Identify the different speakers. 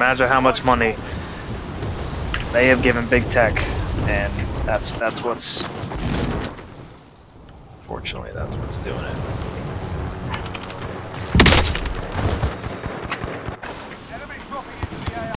Speaker 1: Imagine how much money they have given big tech, and that's that's what's. Fortunately, that's what's doing it.